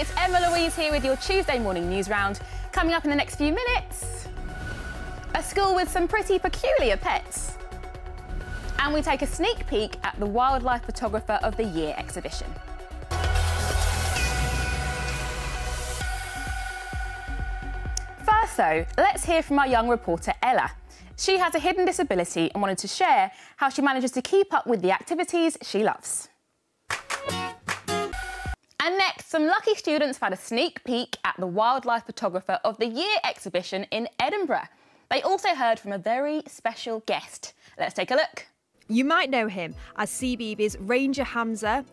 it's Emma Louise here with your Tuesday morning news round. Coming up in the next few minutes, a school with some pretty peculiar pets. And we take a sneak peek at the Wildlife Photographer of the Year exhibition. First, though, let's hear from our young reporter Ella. She has a hidden disability and wanted to share how she manages to keep up with the activities she loves. Next, some lucky students had a sneak peek at the Wildlife Photographer of the Year exhibition in Edinburgh. They also heard from a very special guest. Let's take a look. You might know him as CBeebies Ranger Hamza